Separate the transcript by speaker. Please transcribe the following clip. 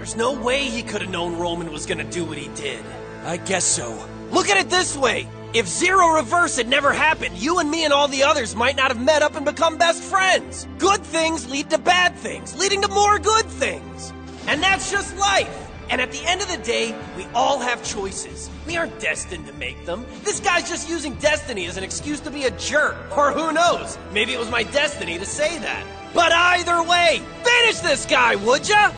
Speaker 1: There's no way he could have known Roman was gonna do what he did.
Speaker 2: I guess so.
Speaker 1: Look at it this way. If Zero Reverse had never happened, you and me and all the others might not have met up and become best friends. Good things lead to bad things, leading to more good things. And that's just life. And at the end of the day, we all have choices. We aren't destined to make them. This guy's just using destiny as an excuse to be a jerk. Or who knows? Maybe it was my destiny to say that. But either way, finish this guy, would ya?